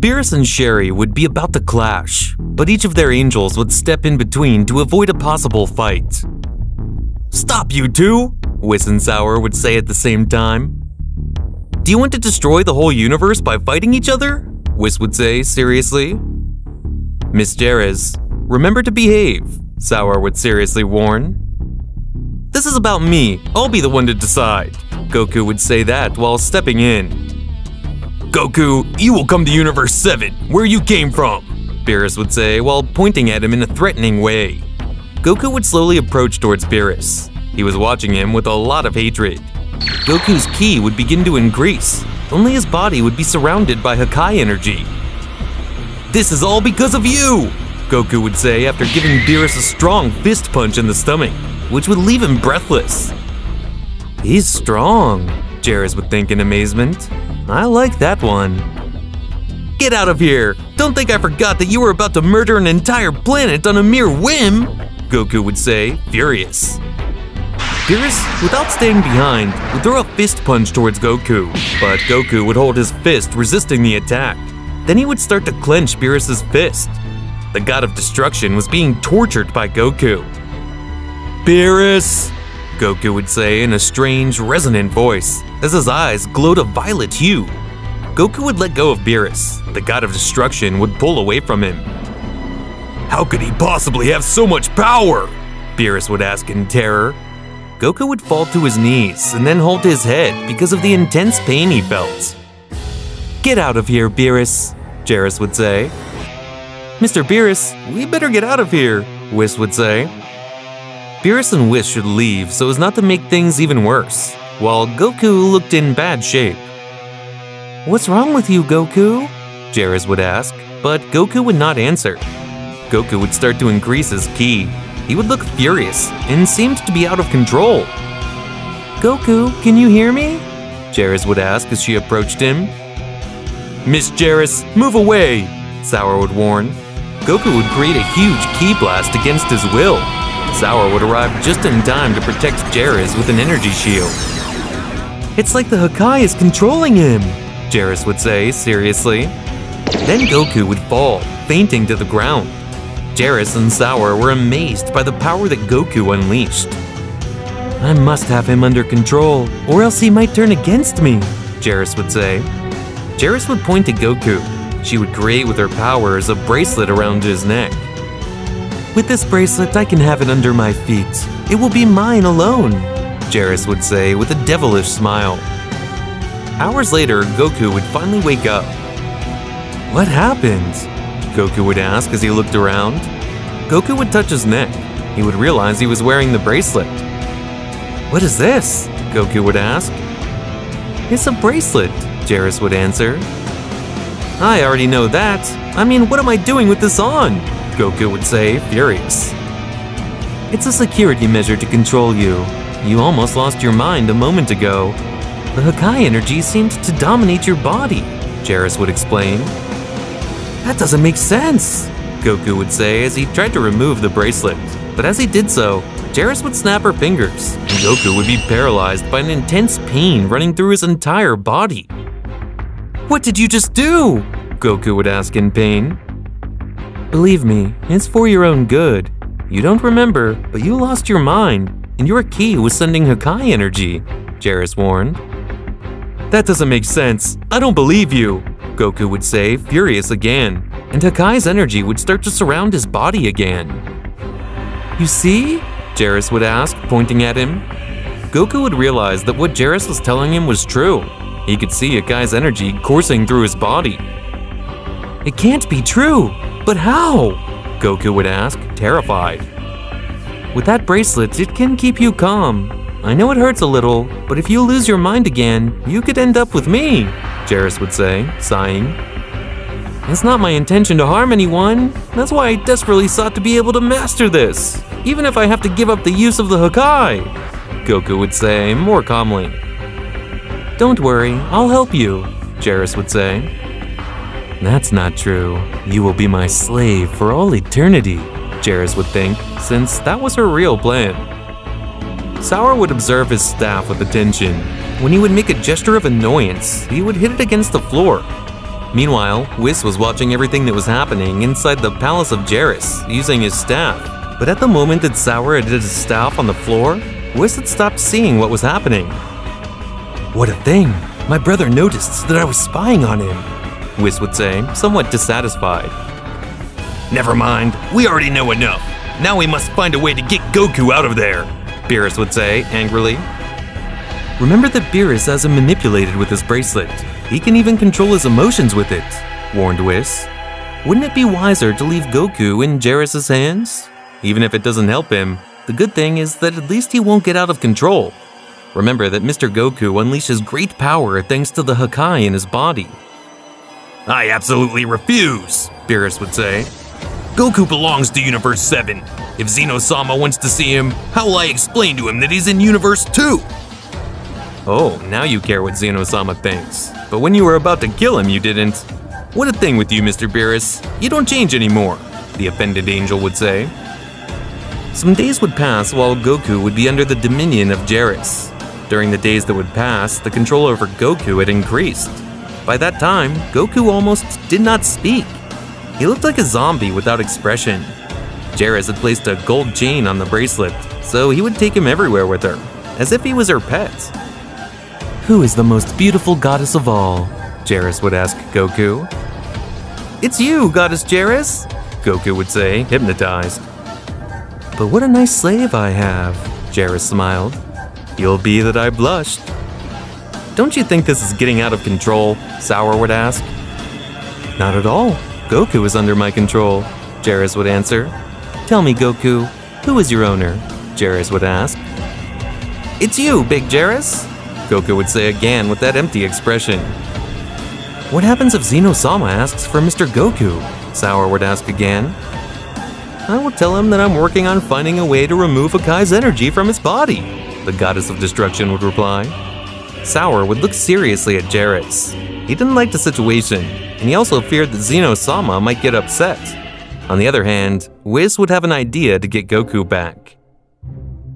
Beerus and Sherry would be about to clash, but each of their angels would step in between to avoid a possible fight. Stop, you two! Whis and Sour would say at the same time. Do you want to destroy the whole universe by fighting each other? Whis would say seriously. Miss Jerez, remember to behave, Sour would seriously warn. This is about me, I'll be the one to decide. Goku would say that while stepping in. Goku, you will come to Universe 7, where you came from, Beerus would say while pointing at him in a threatening way. Goku would slowly approach towards Beerus. He was watching him with a lot of hatred. Goku's ki would begin to increase, only his body would be surrounded by Hakai energy. This is all because of you! Goku would say after giving Beerus a strong fist punch in the stomach, which would leave him breathless. He's strong, Jerez would think in amazement. I like that one. Get out of here! Don't think I forgot that you were about to murder an entire planet on a mere whim! Goku would say, furious. Beerus, without staying behind, would throw a fist punch towards Goku, but Goku would hold his fist, resisting the attack. Then he would start to clench Beerus's fist. The god of destruction was being tortured by Goku. Beerus! Goku would say in a strange, resonant voice, as his eyes glowed a violet hue. Goku would let go of Beerus. The god of destruction would pull away from him. How could he possibly have so much power? Beerus would ask in terror. Goku would fall to his knees and then hold his head because of the intense pain he felt. Get out of here, Beerus, Jerez would say. Mr. Beerus, we better get out of here, Whis would say. Beerus and Whis should leave so as not to make things even worse, while Goku looked in bad shape. What's wrong with you, Goku? Jerez would ask, but Goku would not answer. Goku would start to increase his ki. He would look furious and seemed to be out of control. Goku, can you hear me? Jerez would ask as she approached him. Miss Jerez, move away, Sour would warn. Goku would create a huge ki blast against his will. Sour would arrive just in time to protect Jerez with an energy shield. It's like the Hakai is controlling him, Jerez would say seriously. Then Goku would fall, fainting to the ground. Jerez and Sour were amazed by the power that Goku unleashed. I must have him under control, or else he might turn against me, Jerez would say. Jerez would point to Goku. She would create with her powers a bracelet around his neck. With this bracelet, I can have it under my feet. It will be mine alone, Jerez would say with a devilish smile. Hours later, Goku would finally wake up. What happened? Goku would ask as he looked around. Goku would touch his neck. He would realize he was wearing the bracelet. What is this? Goku would ask. It's a bracelet, Jerez would answer. I already know that. I mean, what am I doing with this on? Goku would say, furious. It's a security measure to control you. You almost lost your mind a moment ago. The Hakai energy seemed to dominate your body, Jerez would explain. That doesn't make sense, Goku would say as he tried to remove the bracelet. But as he did so, Jerez would snap her fingers, and Goku would be paralyzed by an intense pain running through his entire body. What did you just do? Goku would ask in pain. Believe me, it's for your own good. You don't remember, but you lost your mind, and your ki was sending Hakai energy, Jerez warned. That doesn't make sense. I don't believe you, Goku would say, furious again, and Hakai's energy would start to surround his body again. You see? Jerez would ask, pointing at him. Goku would realize that what Jerez was telling him was true. He could see Hakai's energy coursing through his body. It can't be true, but how? Goku would ask, terrified. With that bracelet, it can keep you calm. I know it hurts a little, but if you lose your mind again, you could end up with me, Jerez would say, sighing. It's not my intention to harm anyone. That's why I desperately sought to be able to master this, even if I have to give up the use of the Hakai, Goku would say more calmly. Don't worry, I'll help you, Jerez would say. That's not true. You will be my slave for all eternity, Jerez would think, since that was her real plan. Sour would observe his staff with attention. When he would make a gesture of annoyance, he would hit it against the floor. Meanwhile, Whis was watching everything that was happening inside the palace of Jairus, using his staff. But at the moment that Sour had hit his staff on the floor, Whis had stopped seeing what was happening. What a thing! My brother noticed that I was spying on him, Whis would say, somewhat dissatisfied. Never mind, we already know enough. Now we must find a way to get Goku out of there, Beerus would say, angrily. Remember that Beerus has him manipulated with his bracelet. He can even control his emotions with it, warned Whis. Wouldn't it be wiser to leave Goku in Jairus' hands? Even if it doesn't help him, the good thing is that at least he won't get out of control. Remember that Mr. Goku unleashes great power thanks to the Hakai in his body. I absolutely refuse, Beerus would say. Goku belongs to Universe 7. If Zeno-sama wants to see him, how will I explain to him that he's in Universe 2? Oh, now you care what Zeno-sama thinks. But when you were about to kill him, you didn't. What a thing with you, Mr. Beerus. You don't change anymore, the offended angel would say. Some days would pass while Goku would be under the dominion of Jairus. During the days that would pass, the control over Goku had increased. By that time, Goku almost did not speak. He looked like a zombie without expression. Jairus had placed a gold chain on the bracelet, so he would take him everywhere with her, as if he was her pet. Who is the most beautiful goddess of all? Jairus would ask Goku. It's you, Goddess Jairus, Goku would say, hypnotized. But what a nice slave I have, Jairus smiled. You'll be that I blushed. Don't you think this is getting out of control? Sour would ask. Not at all. Goku is under my control, Jairus would answer. Tell me, Goku, who is your owner? Jairus would ask. It's you, Big Jairus, Goku would say again with that empty expression. What happens if Zeno-sama asks for Mr. Goku? Sour would ask again. I will tell him that I'm working on finding a way to remove Hakai's energy from his body, the goddess of destruction would reply. Sour would look seriously at Jairus. He didn't like the situation, and he also feared that Zeno-sama might get upset. On the other hand, Whis would have an idea to get Goku back.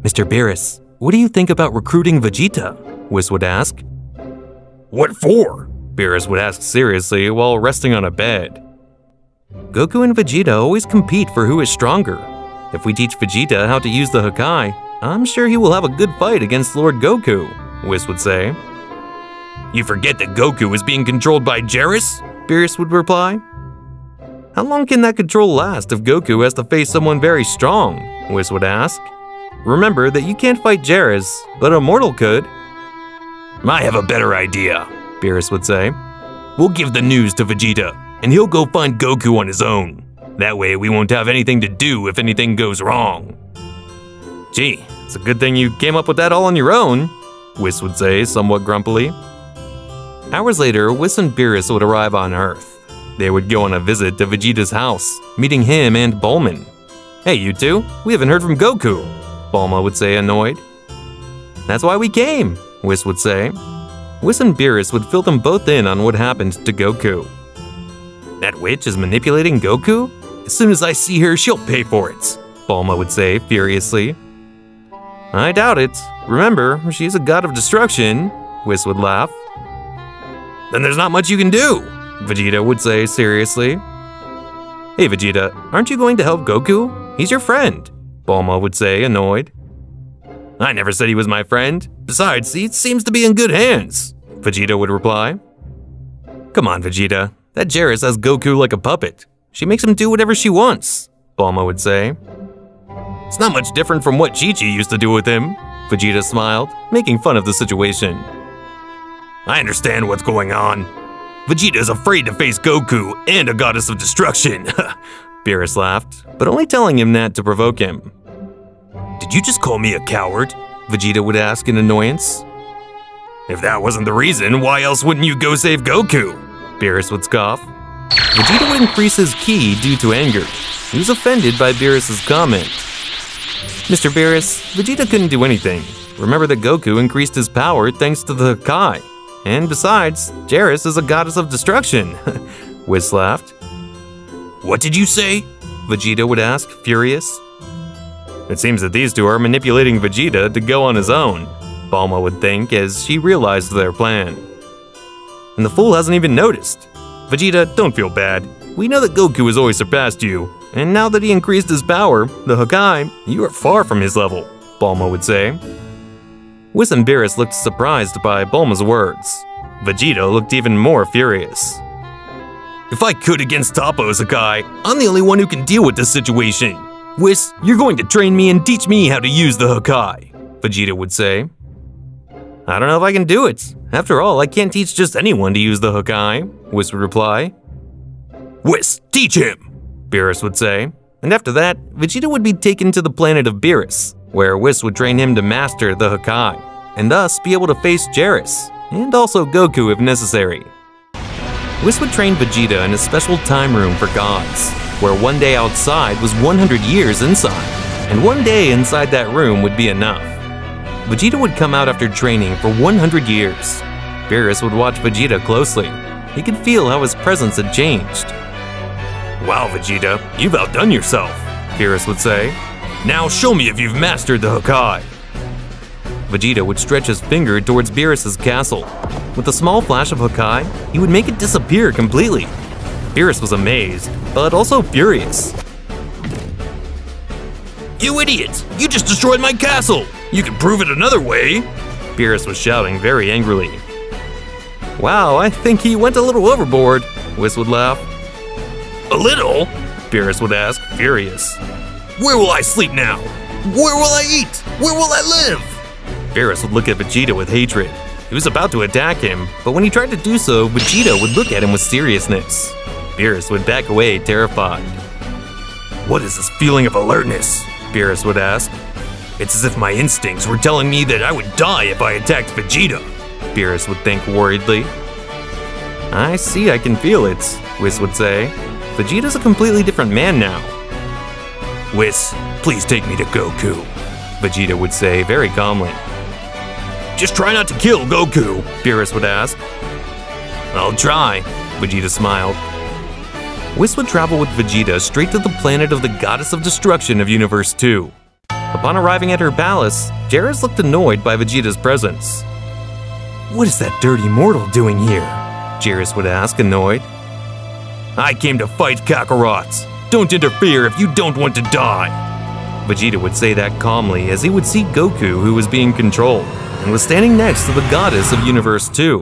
Mr. Beerus, what do you think about recruiting Vegeta? Whis would ask. What for? Beerus would ask seriously while resting on a bed. Goku and Vegeta always compete for who is stronger. If we teach Vegeta how to use the Hakai, I'm sure he will have a good fight against Lord Goku, Whis would say. You forget that Goku is being controlled by Jairus? Beerus would reply. How long can that control last if Goku has to face someone very strong? Whis would ask. Remember that you can't fight Jairus, but a mortal could. I have a better idea, Beerus would say. We'll give the news to Vegeta, and he'll go find Goku on his own. That way we won't have anything to do if anything goes wrong. Gee, it's a good thing you came up with that all on your own, Whis would say, somewhat grumpily. Hours later, Whis and Beerus would arrive on Earth. They would go on a visit to Vegeta's house, meeting him and Bulma. Hey, you two, we haven't heard from Goku, Bulma would say, annoyed. That's why we came, Whis would say. Whis and Beerus would fill them both in on what happened to Goku. That witch is manipulating Goku? As soon as I see her, she'll pay for it, Bulma would say furiously. I doubt it. Remember, she's a god of destruction, Whis would laugh. Then there's not much you can do, Vegeta would say seriously. Hey Vegeta, aren't you going to help Goku? He's your friend, Bulma would say, annoyed. I never said he was my friend. Besides, he seems to be in good hands, Vegeta would reply. Come on, Vegeta. That Jairus has Goku like a puppet. She makes him do whatever she wants, Bulma would say. It's not much different from what Chi Chi used to do with him, Vegeta smiled, making fun of the situation. I understand what's going on. Vegeta is afraid to face Goku and a goddess of destruction. Beerus laughed, but only telling him that to provoke him. Did you just call me a coward? Vegeta would ask in annoyance. If that wasn't the reason, why else wouldn't you go save Goku? Beerus would scoff. Vegeta would increase his ki due to anger. He was offended by Beerus's comment. Mr. Beerus, Vegeta couldn't do anything. Remember that Goku increased his power thanks to the Hakai. And besides, Jairus is a goddess of destruction. Whis laughed. What did you say? Vegeta would ask, furious. It seems that these two are manipulating Vegeta to go on his own, Bulma would think as she realized their plan. And the fool hasn't even noticed. Vegeta, don't feel bad. We know that Goku has always surpassed you, and now that he increased his power, the Hakai, you are far from his level, Bulma would say. Whis and Beerus looked surprised by Bulma's words. Vegeta looked even more furious. If I could against Toppo's Hakai, I'm the only one who can deal with this situation. Whis, you're going to train me and teach me how to use the Hakai, Vegeta would say. I don't know if I can do it. After all, I can't teach just anyone to use the Hakai, Whis would reply. Whis, teach him, Beerus would say. And after that, Vegeta would be taken to the planet of Beerus, where Whis would train him to master the Hakai, and thus be able to face Geras, and also Goku if necessary. Whis would train Vegeta in a special time room for gods, where one day outside was 100 years inside, and one day inside that room would be enough. Vegeta would come out after training for 100 years. Beerus would watch Vegeta closely. He could feel how his presence had changed. Wow, Vegeta, you've outdone yourself, Beerus would say. Now show me if you've mastered the Hakai. Vegeta would stretch his finger towards Beerus's castle. With a small flash of Hakai, he would make it disappear completely. Beerus was amazed, but also furious. You idiot! You just destroyed my castle! You can prove it another way! Beerus was shouting very angrily. Wow, I think he went a little overboard, Whis would laugh. A little? Beerus would ask, furious. Where will I sleep now? Where will I eat? Where will I live? Beerus would look at Vegeta with hatred. He was about to attack him, but when he tried to do so, Vegeta would look at him with seriousness. Beerus would back away, terrified. What is this feeling of alertness? Beerus would ask. It's as if my instincts were telling me that I would die if I attacked Vegeta. Beerus would think worriedly. I see, I can feel it, Whis would say. Vegeta's a completely different man now. Whis, please take me to Goku, Vegeta would say very calmly. Just try not to kill Goku, Beerus would ask. I'll try, Vegeta smiled. Whis would travel with Vegeta straight to the planet of the Goddess of Destruction of Universe 2. Upon arriving at her palace, Geras looked annoyed by Vegeta's presence. What is that dirty mortal doing here? Geras would ask, annoyed. I came to fight Kakarot's. Don't interfere if you don't want to die. Vegeta would say that calmly as he would see Goku who was being controlled and was standing next to the goddess of Universe 2.